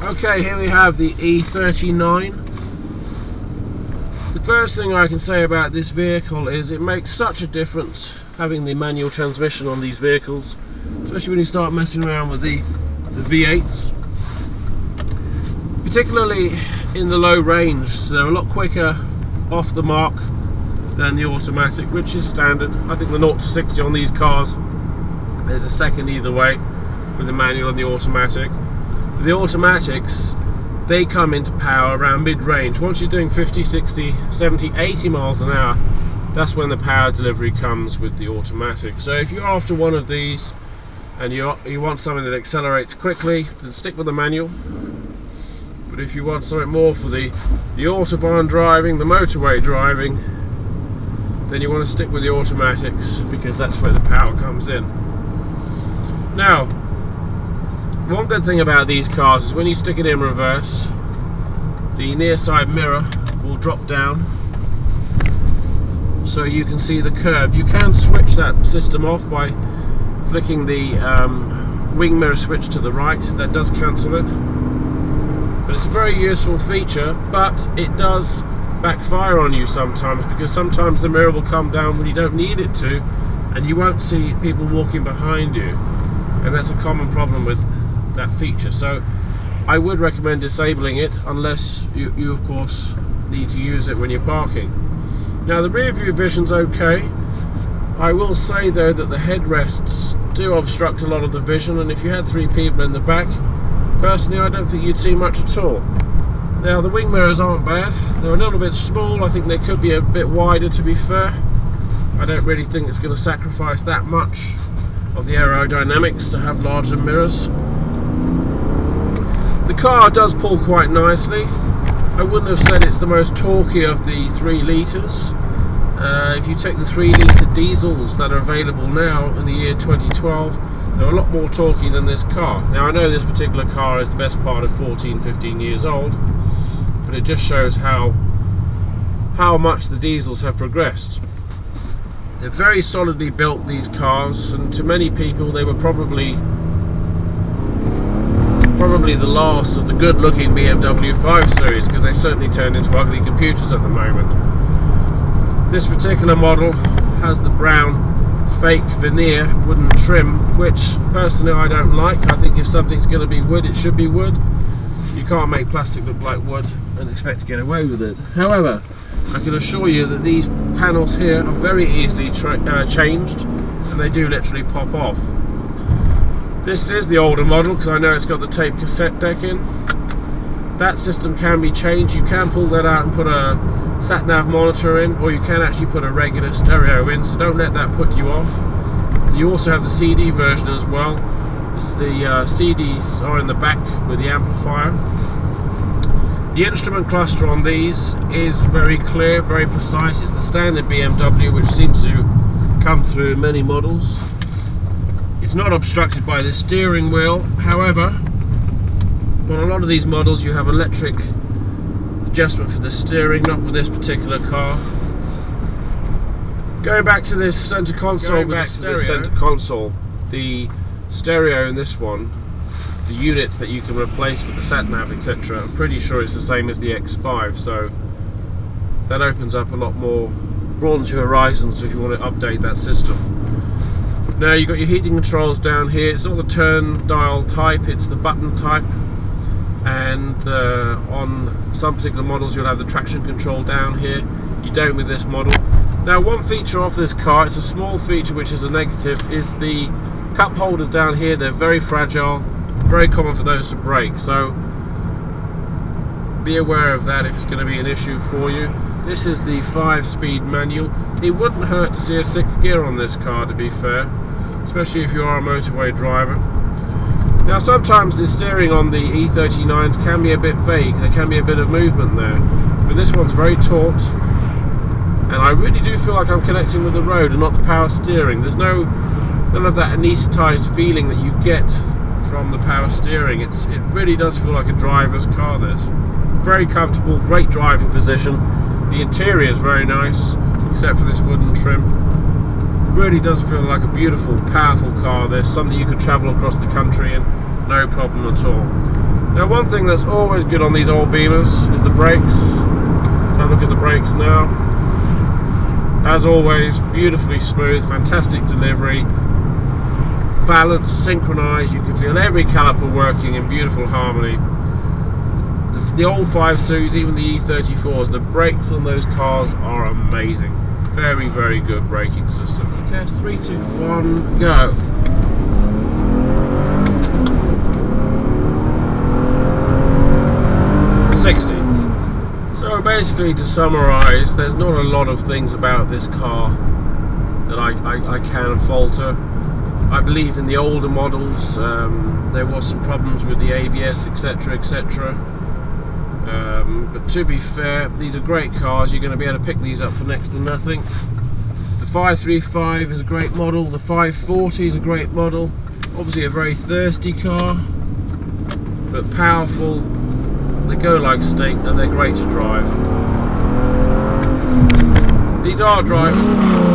Okay, here we have the E39. The first thing I can say about this vehicle is it makes such a difference having the manual transmission on these vehicles, especially when you start messing around with the, the V8s. Particularly in the low range, so they're a lot quicker off the mark than the automatic, which is standard. I think the 0 to 60 on these cars is a second either way with the manual and the automatic. The automatics, they come into power around mid-range. Once you're doing 50, 60, 70, 80 miles an hour, that's when the power delivery comes with the automatic. So if you're after one of these and you you want something that accelerates quickly, then stick with the manual. But if you want something more for the the autobahn driving, the motorway driving, then you want to stick with the automatics because that's where the power comes in. Now, one good thing about these cars is when you stick it in reverse, the near side mirror will drop down so you can see the curb. You can switch that system off by flicking the um, wing mirror switch to the right. That does cancel it. But it's a very useful feature, but it does backfire on you sometimes because sometimes the mirror will come down when you don't need it to and you won't see people walking behind you and that's a common problem with that feature so I would recommend disabling it unless you, you of course need to use it when you're parking now the rear view vision's okay I will say though that the headrests do obstruct a lot of the vision and if you had three people in the back personally I don't think you'd see much at all now the wing mirrors aren't bad. They're a little bit small. I think they could be a bit wider to be fair. I don't really think it's going to sacrifice that much of the aerodynamics to have larger mirrors. The car does pull quite nicely. I wouldn't have said it's the most torquey of the 3 litres. Uh, if you take the 3 litre diesels that are available now in the year 2012, they're a lot more torquey than this car. Now I know this particular car is the best part of 14, 15 years old, but it just shows how how much the diesels have progressed. They're very solidly built these cars and to many people they were probably probably the last of the good looking BMW 5 Series because they certainly turn into ugly computers at the moment. This particular model has the brown fake veneer wooden trim which personally I don't like. I think if something's going to be wood it should be wood. You can't make plastic look like wood and expect to get away with it. However, I can assure you that these panels here are very easily uh, changed and they do literally pop off. This is the older model because I know it's got the tape cassette deck in. That system can be changed. You can pull that out and put a sat nav monitor in or you can actually put a regular stereo in so don't let that put you off. You also have the CD version as well. The uh, CDs are in the back with the amplifier the instrument cluster on these is very clear, very precise. It's the standard BMW which seems to come through many models. It's not obstructed by the steering wheel, however, on a lot of these models you have electric adjustment for the steering, not with this particular car. Going back to this center console, Going back to this center console, the stereo in this one the unit that you can replace with the sat nav etc I'm pretty sure it's the same as the X5 so that opens up a lot more broadens your horizons if you want to update that system now you've got your heating controls down here. It's not the turn dial type it's the button type. And uh, on some particular models you'll have the traction control down here. You don't with this model. Now one feature of this car it's a small feature which is a negative is the cup holders down here. They're very fragile very common for those to break. So be aware of that if it's going to be an issue for you. This is the 5 speed manual. It wouldn't hurt to see a 6th gear on this car to be fair especially if you are a motorway driver now sometimes the steering on the E39s can be a bit vague there can be a bit of movement there but this one's very taut and I really do feel like I'm connecting with the road and not the power steering there's no none of that anesthetized feeling that you get from the power steering. It's It really does feel like a driver's car this. Very comfortable, great driving position. The interior is very nice, except for this wooden trim. Really does feel like a beautiful, powerful car. There's something you could travel across the country in, no problem at all. Now one thing that's always good on these old Beamers is the brakes. Have a look at the brakes now. As always, beautifully smooth, fantastic delivery, balanced, synchronized, you can feel every caliper working in beautiful harmony. The, the old 5 Series, even the E34s, the brakes on those cars are amazing. Very, very good braking system. test 3, 2, 1, go. 60. So basically to summarise, there's not a lot of things about this car that I, I, I can falter. I believe in the older models um, there was some problems with the ABS etc etc um, but to be fair these are great cars. You're going to be able to pick these up for next to nothing. The 535 is a great model. The 540 is a great model. Obviously a very thirsty car but powerful. They go like steak and they're great to drive. These are drivers.